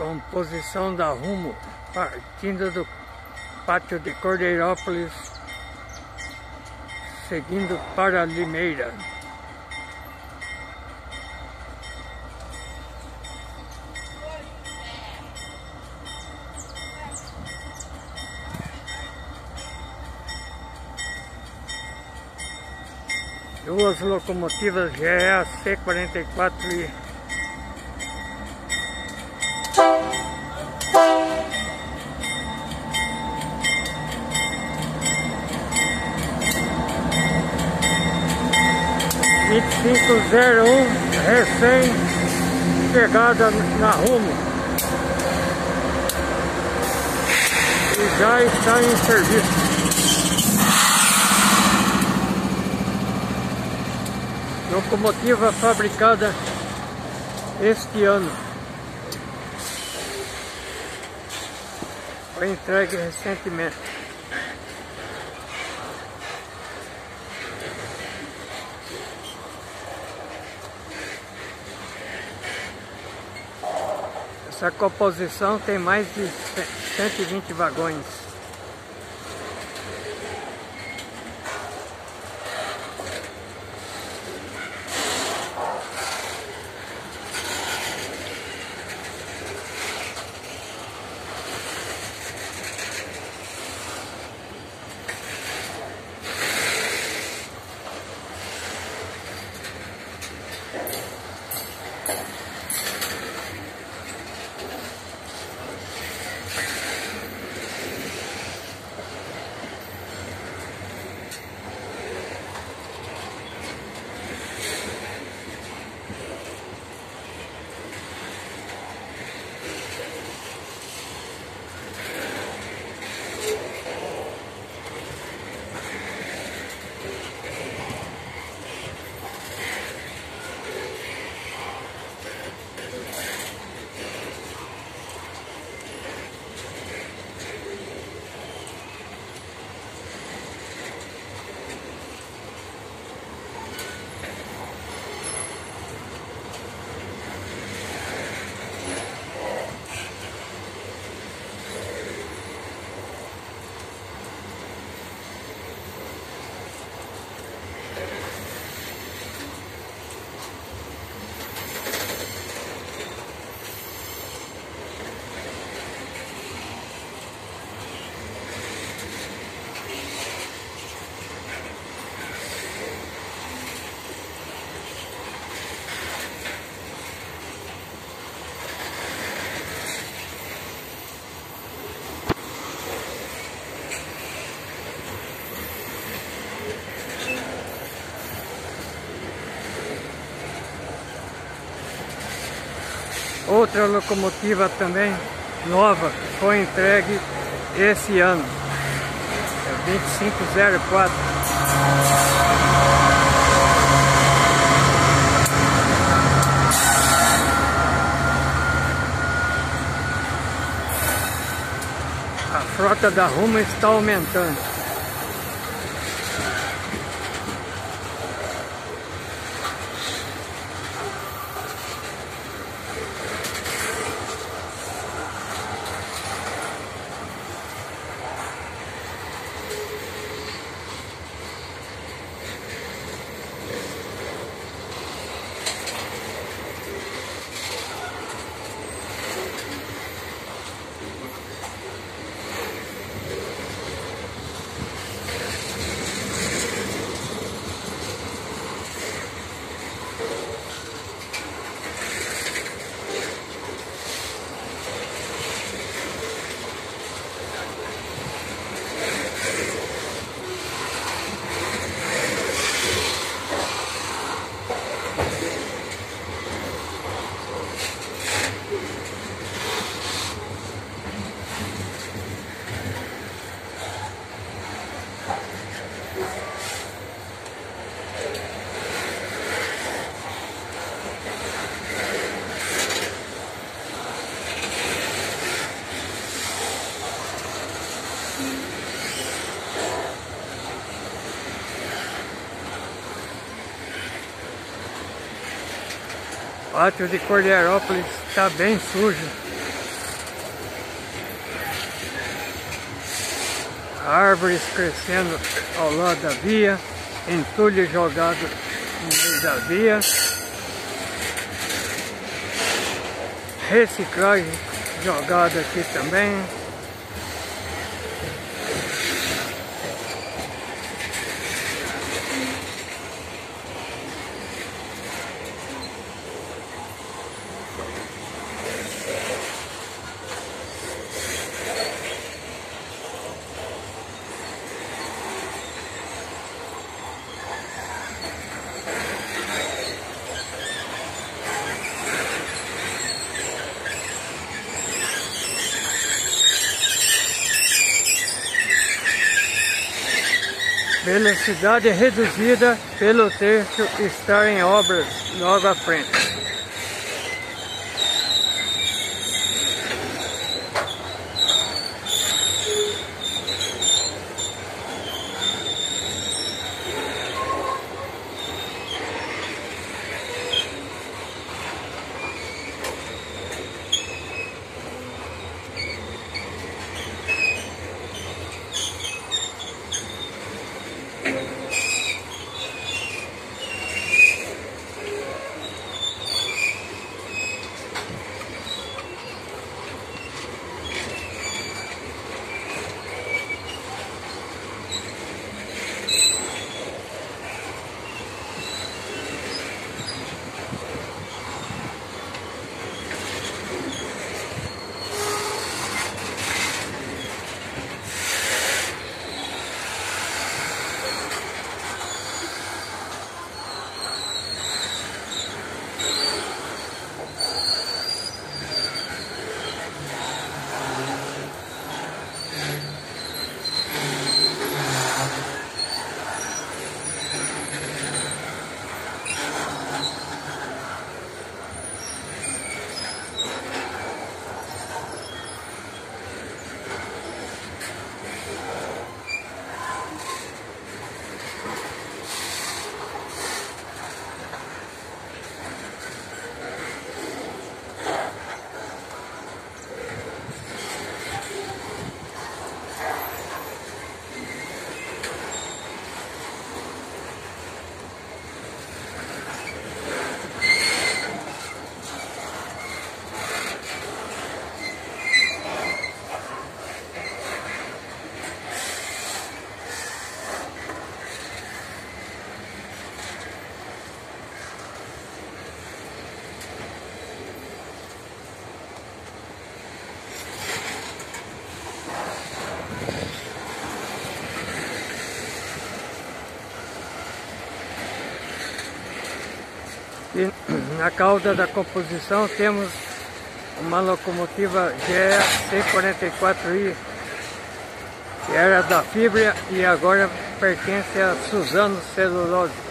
Composição da Rumo, partindo do pátio de Cordeirópolis, seguindo para Limeira. Duas locomotivas GEA C44 e vinte e cinco zero um recém chegada na rumo e já está em serviço. Locomotiva fabricada este ano. Foi entregue recentemente. Essa composição tem mais de 120 vagões. Outra locomotiva também nova foi entregue esse ano. É 2504. A frota da Ruma está aumentando. pátio de Cordeirópolis está bem sujo. Árvores crescendo ao lado da via, entulho jogado no meio da via, reciclagem jogada aqui também. Velocidade reduzida pelo trecho estar em obras logo à frente. E na cauda da composição temos uma locomotiva GE C44i que era da Fibra e agora pertence a Suzano Celulose.